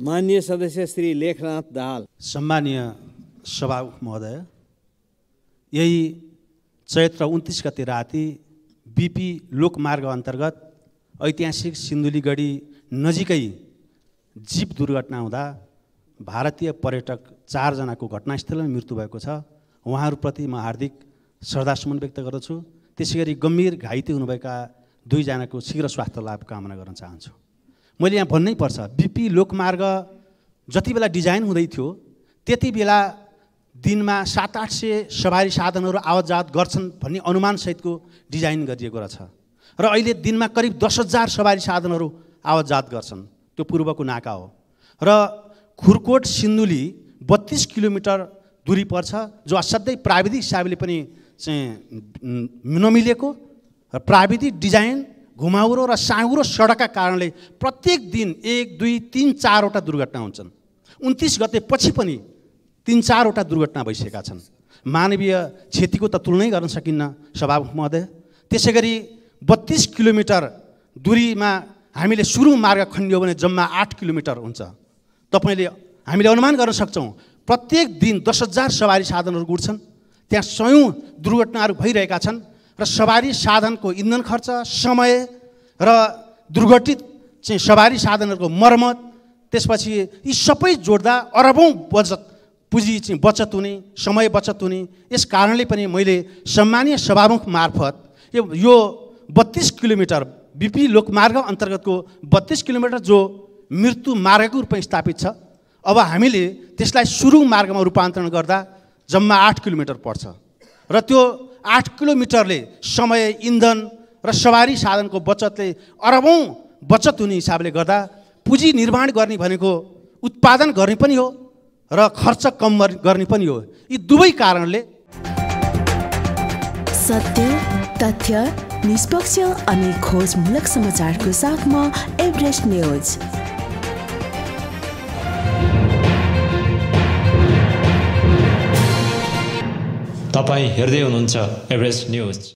मान्य सदस्य श्री लेखनाथ दाहाल। सम्मानीय सभामुख महोदय यही चैत्र उन्तिस गते राति बिपी लोकमार्ग अन्तर्गत ऐतिहासिक सिन्धुलीगढी नजिकै जिप दुर्घटना हुँदा भारतीय पर्यटक चारजनाको घटनास्थलमा मृत्यु भएको छ। उहाँहरूप्रति म हार्दिक श्रद्धासुमन व्यक्त गर्दछु। त्यसै गरी गम्भीर घाइते हुनुभएका दुईजनाको शीघ्र स्वास्थ्य लाभ कामना गर्न चाहन्छु। मैले यहाँ भन्नै पर्छ। बिपी लोकमार्ग जति बेला डिजाइन हुँदै थियो त्यति बेला दिनमा सात आठ सय सवारी साधनहरू आवत जावत गर्छन् भन्ने अनुमानसहितको डिजाइन गरिएको रहेछ। र अहिले दिनमा करिब दस हजार सवारी साधनहरू आवत जावत गर्छन्। त्यो पूर्वको नाका हो। र खुरकोट सिन्धुली बत्तिस किलोमिटर दुरी पर्छ जो असाध्यै प्राविधिक हिसाबले पनि चाहिँ नमिलेको र प्राविधिक डिजाइन घुमाउरो र साँगुरो सडकका कारणले प्रत्येक दिन एक दुई तिन चारवटा दुर्घटना हुन्छन्। उन्तिस गते पछि पनि तिन चारवटा दुर्घटना भइसकेका छन्। मानवीय क्षतिको त तुलनै गर्न सकिन्न सभामुख महोदय। त्यसै गरी बत्तिस किलोमिटर दुरीमा हामीले सुरु मार्ग खन्डियो भने जम्मा आठ किलोमिटर हुन्छ। तपाईँले हामीले अनुमान गर्न सक्छौँ प्रत्येक दिन दस हजार सवारी साधनहरू गुड्छन् त्यहाँ सयौँ दुर्घटनाहरू भइरहेका छन्। र सवारी साधनको इन्धन खर्च समय र दुर्घटित चाहिँ सवारी साधनहरूको मर्मत त्यसपछि यी सबै जोड्दा अरबौँ बचत पुँजी चाहिँ बचत हुने समय बचत हुने। यस कारणले पनि मैले सम्मानीय सभामुख मार्फत यो बत्तिस किलोमिटर बिपी लोकमार्ग अन्तर्गतको बत्तिस किलोमिटर जो मृत्यु मार्गको रूपमा स्थापित छ अब हामीले त्यसलाई सुरु मार्गमा रूपान्तरण गर्दा जम्मा आठ किलोमिटर पर्छ। र त्यो आठ किलोमिटरले समय इन्धन र सवारी साधनको बचतले अरबौँ बचत हुने हिसाबले गर्दा पुँजी निर्माण गर्ने भनेको उत्पादन गर्ने पनि हो र खर्च कम गर्ने पनि हो। यी दुवै कारणले सत्य तथ्य निष्पक्ष अनि खोजमूलक समाचारको साथमा एभरेस्ट न्युज। तपाईँ हेर्दै हुनुहुन्छ एभरेस्ट न्युज।